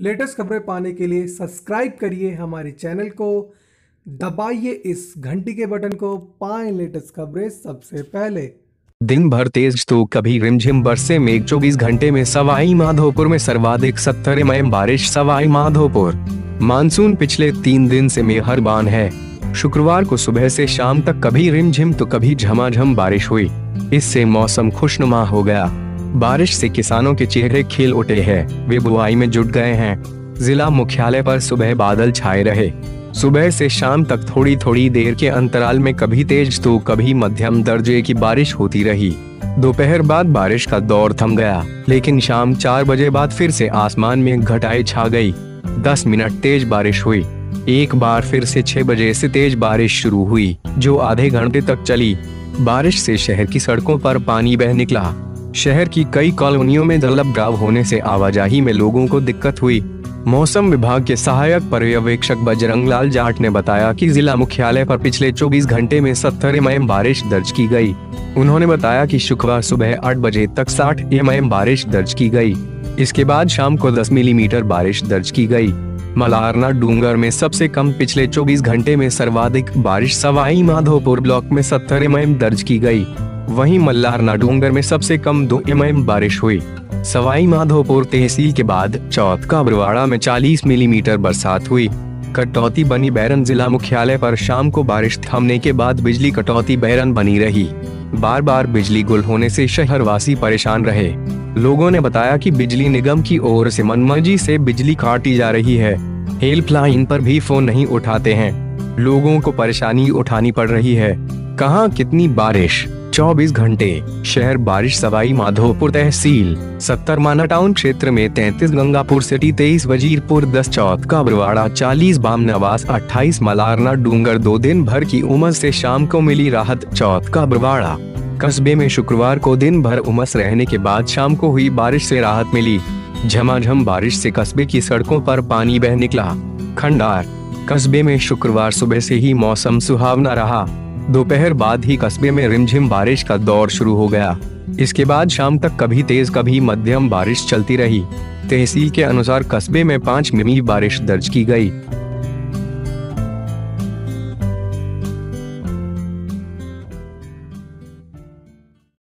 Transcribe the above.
Latest खबरें पाने के लिए सब्सक्राइब करिए हमारे चैनल को। दबाइए इस घंटी के बटन को। पाएँ लेटेस्ट खबरें सबसे पहले। दिन भर तेज तो कभी रिमझिम बरसे मेघ। 24 घंटे में सवाई माधोपुर में सर्वाधिक सत्तर एम बारिश, सवाई माधोपुर। मानसून पिछले तीन दिन से मेहरबान है। शुक्रवार को सुबह से शाम तक कभी रिमझिम तो कभी झमाझम बारिश हुई। इससे मौसम खुशनुमा हो गया। बारिश से किसानों के चेहरे खिल उठे हैं। वे बुआई में जुट गए हैं। जिला मुख्यालय पर सुबह बादल छाए रहे। सुबह से शाम तक थोड़ी थोड़ी देर के अंतराल में कभी तेज तो कभी मध्यम दर्जे की बारिश होती रही। दोपहर बाद बारिश का दौर थम गया, लेकिन शाम चार बजे बाद फिर से आसमान में घटाई छा गई। दस मिनट तेज बारिश हुई। एक बार फिर से छह बजे से तेज बारिश शुरू हुई, जो आधे घंटे तक चली। बारिश से शहर की सड़कों पर पानी बह निकला। शहर की कई कॉलोनियों में जलभराव होने से आवाजाही में लोगों को दिक्कत हुई मौसम विभाग के सहायक पर्यवेक्षक बजरंग लाल जाट ने बताया कि जिला मुख्यालय पर पिछले 24 घंटे में 70 एम बारिश दर्ज की गई। उन्होंने बताया कि शुक्रवार सुबह 8 बजे तक 60 एम बारिश दर्ज की गई। इसके बाद शाम को 10 मिलीमीटर बारिश दर्ज की गई। मलारना डूंगर में सबसे कम पिछले 24 घंटे में सर्वाधिक बारिश सवाई माधोपुर ब्लॉक में 70 एम दर्ज की गई। वहीं मल्लारना डोंगर में सबसे कम दो एम बारिश हुई। सवाई माधोपुर तहसील के बाद चौथ का बरवाड़ा में 40 मिलीमीटर बरसात हुई। कटौती बनी बैरन जिला मुख्यालय पर शाम को बारिश थमने के बाद बिजली कटौती बैरन बनी रही। बार बार बिजली गुल होने से शहरवासी परेशान रहे। लोगों ने बताया कि बिजली निगम की ओर से मनमर्जी से बिजली काटी जा रही है। हेल्पलाइन पर भी फ़ोन नहीं उठाते हैं। लोगों को परेशानी उठानी पड़ रही है। कहाँ कितनी बारिश? 24 घंटे। शहर बारिश सवाई माधोपुर तहसील। सत्तर माना टाउन क्षेत्र में 33 गंगापुर सिटी 23 वजीरपुर 10 चौथ का बरवाड़ा 40 बाम नवास 28 मलारना डूंगर, दो दिन भर की उमस से शाम को मिली राहत, चौथ का बरवाड़ा। कस्बे में शुक्रवार को दिन भर उमस रहने के बाद शाम को हुई बारिश से राहत मिली। झमाझम बारिश से कस्बे की सड़कों पर पानी बह निकला। खंडार। कस्बे में शुक्रवार सुबह से ही मौसम सुहावना रहा। दोपहर बाद ही कस्बे में रिमझिम बारिश का दौर शुरू हो गया। इसके बाद शाम तक कभी तेज, कभी मध्यम बारिश चलती रही। तहसील के अनुसार कस्बे में पाँच मिमी बारिश दर्ज की गई।